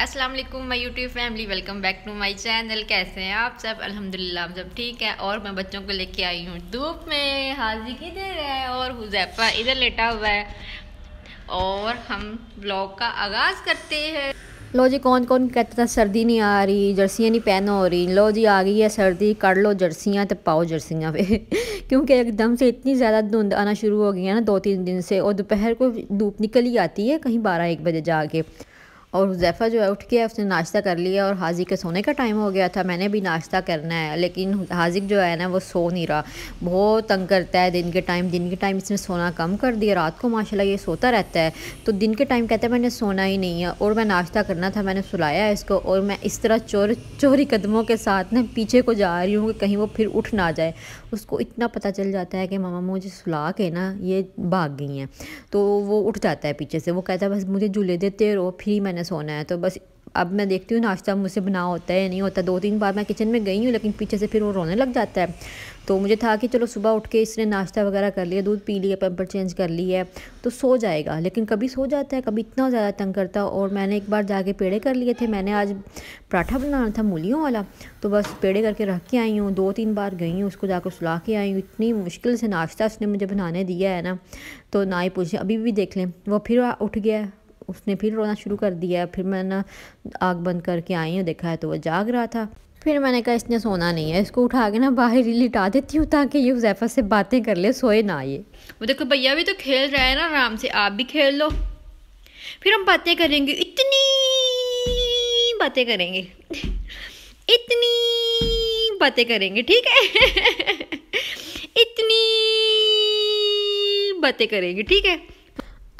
अस्सलाम वालेकुम my YouTube family welcome back to my channel कैसे हैं आप सब? अल्हम्दुलिल्लाह हम सब ठीक है। और मैं बच्चों को लेके आई हूँ धूप में। हाजी किधर है? और हुजैफा इधर लेटा हुआ है। और हम ब्लॉग का आगाज़ करते हैं। लो जी कौन कौन कहता था सर्दी नहीं आ रही? जर्सियाँ नहीं पहन हो रही। लो जी, आ गई है सर्दी। कर लो जर्सियाँ तो पाओ जर्सियाँ पे क्योंकि एकदम से इतनी ज़्यादा धुंध आना शुरू हो गई है ना दो तीन दिन से। और दोपहर को धूप निकल ही आती है कहीं बारह एक बजे जाके। और हुजैफ़ा जो है उठ गया उसने नाश्ता कर लिया और हाजिक के सोने का टाइम हो गया था। मैंने भी नाश्ता करना है, लेकिन हाजिक जो है ना, वो सो नहीं रहा। बहुत तंग करता है दिन के टाइम दिन के टाइम इसने सोना कम कर दिया। रात को माशाल्लाह ये सोता रहता है। तो दिन के टाइम कहता है, मैंने सोना ही नहीं है और मैं नाश्ता करना था, मैंने सुलाया इसको और मैं इस तरह चोर, चोरी कदमों के साथ ना पीछे को जा रही हूँ कि कहीं वो फिर उठ ना जाए। उसको इतना पता चल जाता है कि मामा मुझे सुला के ना ये भाग गई हैं। तो वो उठ जाता है पीछे से। वो कहता है, बस मुझे झूले देते रहो फिर मैंने सोना है। तो बस अब मैं देखती हूँ नाश्ता मुझसे बना होता है या नहीं होता। दो तीन बार मैं किचन में गई हूँ, लेकिन पीछे से फिर वो रोने लग जाता है। तो मुझे था कि चलो सुबह उठ के इसने नाश्ता वगैरह कर लिया, दूध पी लिया पेपर चेंज कर लिया तो सो जाएगा। लेकिन कभी सो जाता है, कभी इतना ज़्यादा तंग करता और मैंने एक बार जाके पेड़े कर लिए थे। मैंने आज पराठा बनाना था, मूलियों वाला। तो बस पेड़े करके रख के आई हूँ, दो तीन बार गई हूँ, उसको जाकर सुला के आई हूँ। इतनी मुश्किल से नाश्ता उसने मुझे बनाने दिया है ना। तो ना ही पूछे अभी भी देख लें। वो फिर उठ गया उसने फिर रोना शुरू कर दिया। फिर मैं ना आग बंद करके आई हूँ, देखा है तो वो जाग रहा था। फिर मैंने कहा, इसने सोना नहीं है, इसको उठा के ना बाहर ही लिटा देती हूँ ताकि ये उजैफा से बातें कर ले, सोए ना ये। वो देखो भैया भी तो खेल रहा है ना आराम से, आप भी खेल लो। फिर हम बातें करेंगे, इतनी बातें करेंगे। इतनी बातें करेंगे, ठीक है? इतनी बातें करेंगे, ठीक है?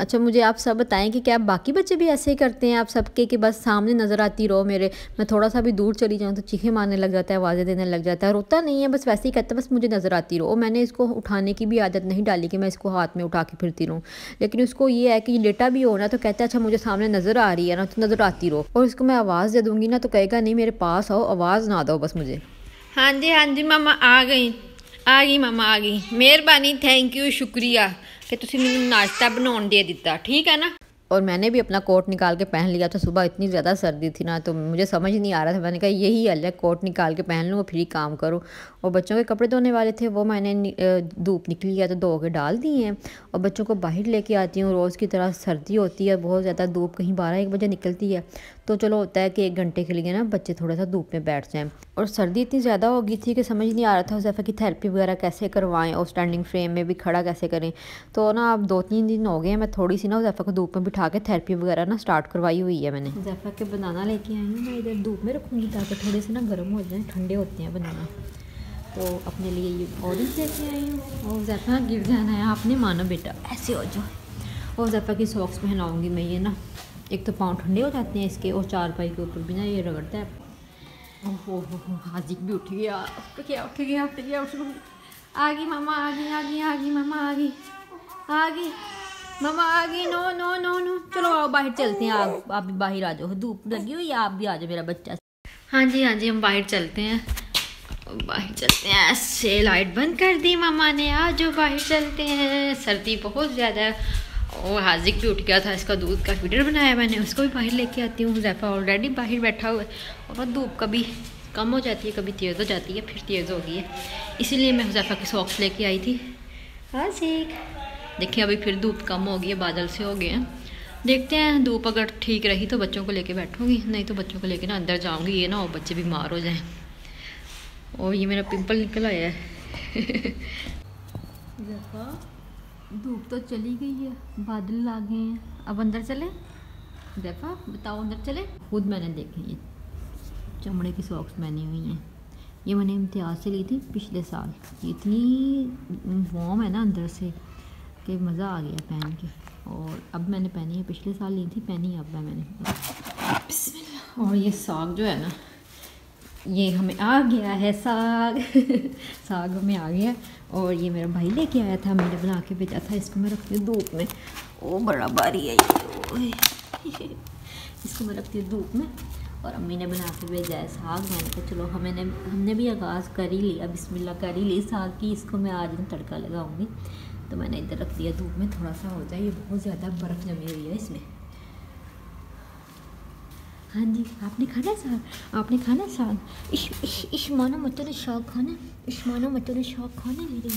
अच्छा मुझे आप सब बताएँ कि क्या बाकी बच्चे भी ऐसे ही करते हैं आप सबके कि बस सामने नज़र आती रहो मेरे? मैं थोड़ा सा भी दूर चली जाऊँ तो चीखे मारने लग जाता है, आवाज़ें देने लग जाता है, रोता नहीं है, बस वैसे ही कहता है, बस मुझे नज़र आती रहो। मैंने इसको उठाने की भी आदत नहीं डाली कि मैं इसको हाथ में उठा के फिरती रहूँ। लेकिन उसको ये है कि लेटा भी हो ना तो कहता है अच्छा मुझे सामने नज़र आ रही है ना तो नज़र आती रहो। और इसको मैं आवाज़ दे दूँगी ना तो कहेगा, नहीं, मेरे पास आओ, आवाज़ ना दो बस मुझे। हाँ जी हाँ जी, मामा आ गई। ਆ ਗਈ ਮਮਾ, ਆ ਗਈ। ਮਿਹਰਬਾਨੀ ਥੈਂਕ ਯੂ ਸ਼ੁਕਰੀਆ। ਕਿ ਤੁਸੀਂ ਮੈਨੂੰ ਨਾਸ਼ਤਾ ਬਣਾਉਣ ਦੇ ਦਿੱਤਾ, ਠੀਕ ਹੈ ਨਾ? और मैंने भी अपना कोट निकाल के पहन लिया था। सुबह इतनी ज़्यादा सर्दी थी ना तो मुझे समझ नहीं आ रहा था। मैंने कहा, यही हल है कोट निकाल के पहन लूँ फिर काम करूँ। और बच्चों के कपड़े धोने वाले थे, वो मैंने धूप निकली है तो धो के डाल दिए हैं। और बच्चों को बाहर लेके आती हूँ, रोज़ की तरह सर्दी होती है, बहुत ज़्यादा धूप कहीं बारह एक बजे निकलती है। तो चलो होता है कि एक घंटे के लिए ना बच्चे थोड़ा सा धूप में बैठ जाएँ। और सर्दी इतनी ज़्यादा हो गई थी कि समझ नहीं आ रहा था उस दफ़ा की थेरेपी वगैरह कैसे करवाएँ और स्टैंडिंग फ्रेम में भी खड़ा कैसे करें। तो ना अब दो तीन दिन हो गए मैं थोड़ी सी ना उजैफ़ा को धूप में बिठा के थेरेपी वगैरह ना स्टार्ट करवाई हुई है मैंने। उजैफ़ा के बनाना लेके आई हूँ मैं, इधर धूप में रखूँगी ताकि थोड़े से ना गर्म हो जाए, ठंडे होते हैं बनाना तो अपने लिए ये ऑरेंज लेके आई हूँ। और जैफा, गिर जाना है आपने माना बेटा, ऐसे हो जाओ। और जैफा की सॉक्स पहनाऊँगी मैं ये ना। एक तो पाँव ठंडे हो जाते हैं इसके और चार पाई के ऊपर भी ना ये रगड़ता है। हाजिक भी उठ गया उठ गया उठ गया उठ गया, उठ आ गई मामा आ गई आ गई आ गई मामा आ गई आ गई मामा आ गई, नो नो नो नो। चलो आओ, बाहर चलते हैं। आप आप भी बाहर आ जाओ। धूप लगी हुई आप भी आ जाओ, मेरा बच्चा। हाँ जी हाँ जी, हम बाहर चलते हैं। बाहर चलते हैं। ऐसे लाइट बंद कर दी मामा ने। आज जो बाहर चलते हैं। सर्दी बहुत ज़्यादा है। और हाजिक भी उठ गया था, इसका दूध का फीडर बनाया मैंने। उसको भी बाहर लेके आती हूँ। जैफा ऑलरेडी बाहर बैठा हुआ है। और धूप कभी कम हो जाती है, कभी तेज़ हो जाती है, फिर तेज़ हो गई है। इसीलिए मैं हुजैफ़ा की सॉक्स लेके आई थी। हाजिक। देखिए अभी फिर धूप कम हो गई है, बादल से हो गए हैं। देखते हैं, धूप अगर ठीक रही तो बच्चों को लेके बैठूँगी, नहीं तो बच्चों को लेके ना अंदर जाऊँगी, ये ना हो बच्चे बीमार हो जाएँ। और ये मेरा पिंपल निकल आया है। धूप तो चली गई है, बादल आ गए हैं। अब अंदर चले। देखा, बताओ अंदर चले। खुद मैंने देखे ये चमड़े की सॉक्स पहनी हुई हैं। ये मैंने इम्तियाज़ से ली थी पिछले साल। इतनी वॉम है ना अंदर से। कि मज़ा आ गया पहन के। और अब मैंने पहनी है, पिछले साल ली थी, पहनी है अब मैंने। और ये साग जो है ना, ये हमें आ गया है साग। साग हमें आ गया। और ये मेरा भाई लेके आया था मैंने बना के भेजा था, इसको मैं रखती हूँ धूप में। ओ, बड़ा भारी है ये इसको मैं रखती हूँ धूप में। और अम्मी ने बना के भेजा है साग। मैंने कहा, चलो, हमें हमने भी आगाज़ कर ही लिया बिस्मिल्लाह कर ही ली साग की, इसको मैं आज तड़का लगाऊँगी। तो मैंने इधर रख दिया, धूप में थोड़ा सा हो जाए, ये बहुत ज़्यादा बर्फ़ जमी हुई है इसमें। हाँ जी, आपने खाना साग आपने खाना साग इश इश इश मानो मतलब साग खाना, इश मानो मतलब साग खाना मेरे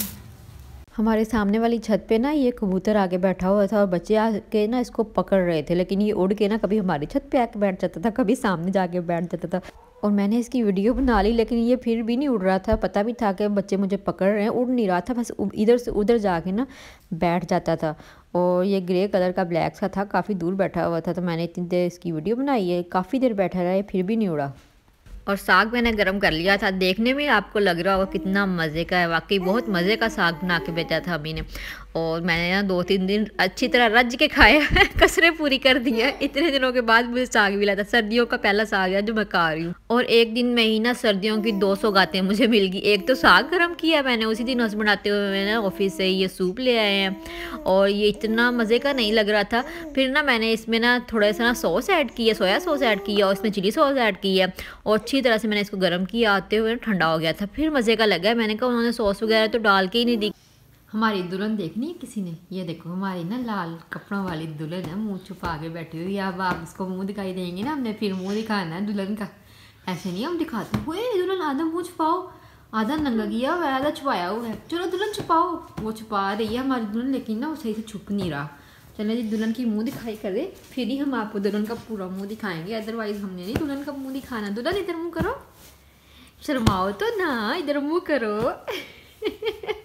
हमारे सामने वाली छत पे ना ये कबूतर आके बैठा हुआ था और बच्चे आके ना इसको पकड़ रहे थे, लेकिन ये उड़ के ना कभी हमारी छत पे आके बैठ जाता था, कभी सामने जाके बैठ जाता था। और मैंने इसकी वीडियो बना ली, लेकिन ये फिर भी नहीं उड़ रहा था। पता भी था कि बच्चे मुझे पकड़ रहे हैं, उड़ नहीं रहा था, बस इधर से उधर जाके ना बैठ जाता था। और ये ग्रे कलर का, ब्लैक सा था, काफ़ी दूर बैठा हुआ था तो मैंने इतनी देर इसकी वीडियो बनाई है, काफ़ी देर बैठा रहा है, फिर भी नहीं उड़ा। और साग मैंने गर्म कर लिया था, देखने में आपको लग रहा होगा कितना मज़े का है, वाकई बहुत मज़े का साग बना के बेचा था अभी ने। और मैंने ना दो तीन दिन अच्छी तरह रज के खाए, कसरे पूरी कर दी है। इतने दिनों के बाद मुझे साग मिला था। सर्दियों का पहला साग है जो मैं खा रही हूँ। और एक दिन में ही ना सर्दियों की दो सौ गातें मुझे मिल गई। एक तो साग गर्म किया मैंने, उसी दिन हंस आते हुए मैंने ऑफ़िस से ये सूप ले आए हैं। और ये इतना मज़े का नहीं लग रहा था। फिर ना मैंने इसमें ना थोड़ा सा ना सॉस ऐड किया, सोया सॉस ऐड किया और इसमें चिली सॉस ऐड किया। और अच्छी तरह से मैंने इसको गर्म किया, आते हुए ठंडा हो गया था। फिर मज़े का लगा। मैंने कहा, उन्होंने सॉस वगैरह तो डाल के ही नहीं दी। हमारी दुल्हन देखनी है किसी ने? ये देखो, हमारी ना लाल कपड़ों वाली दुल्हन है, मुँह छुपा के बैठी हुई है। अब आप उसको मुँह दिखाई देंगे ना हमने, फिर मुँह दिखाना है दुल्हन का। ऐसे नहीं हम दिखाते। हुए दुल्हन, आधा मुँह छुपाओ। आधा नंगा किया हुआ आधा छुपाया हुआ है। चलो दुल्हन, छुपाओ। वो छुपा रही है हमारी दुल्हन, लेकिन ना वो सही से छुप नहीं रहा। चलो जी, दुल्हन की मुँह दिखाई कर, फिर ही हम आपको दुल्हन का पूरा मुँह दिखाएँगे। अदरवाइज़ हमने नहीं दुल्हन का मुँह दिखाना। दुल्हन, इधर मुँह करो। शर्माओ तो ना, इधर मुँह करो।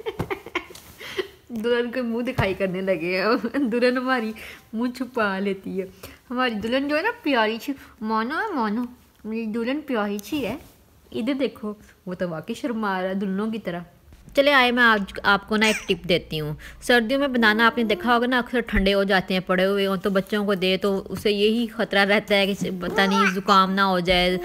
दुल्हन के मुँह दिखाई करने लगे हैं। दुल्हन हमारी मुँह छुपा लेती है। हमारी दुल्हन जो है ना, प्यारी छी मानो है, मानो। मेरी दुल्हन प्यारी छी है। इधर देखो, वो तो वाकई शर्मा रहा है दुल्हनों की तरह। चले आए, मैं आज आपको ना एक टिप देती हूँ। सर्दियों में बनाना आपने देखा होगा ना, अक्सर ठंडे हो जाते हैं, पड़े हुए हों तो बच्चों को दे तो उसे यही ख़तरा रहता है कि पता नहीं, ज़ुकाम ना हो जाए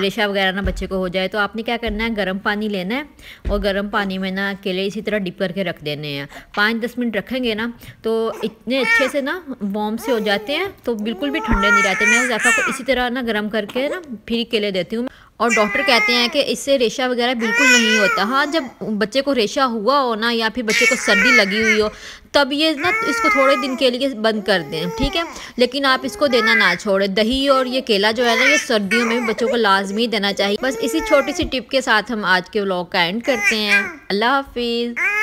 रेशा वगैरह ना बच्चे को हो जाए। तो आपने क्या करना है, गर्म पानी लेना है और गर्म पानी में ना केले इसी तरह डिप करके रख देने हैं। पाँच दस मिनट रखेंगे ना तो इतने अच्छे से ना वॉम से हो जाते हैं तो बिल्कुल भी ठंडे नहीं रहते। मैं ज़्यादा को इसी तरह ना गर्म करके ना फिर केले देती हूँ। और डॉक्टर कहते हैं कि इससे रेशा वगैरह बिल्कुल नहीं होता। हाँ जब बच्चे को रेशा हुआ हो ना, या फिर बच्चे को सर्दी लगी हुई हो, तब ये ना इसको थोड़े दिन के लिए बंद कर दें, ठीक है? लेकिन आप इसको देना ना छोड़ें। दही और ये केला जो है ना, ये सर्दियों में बच्चों को लाजमी देना चाहिए। बस इसी छोटी सी टिप के साथ हम आज के व्लॉग का एंड करते हैं। अल्लाह हाफिज़।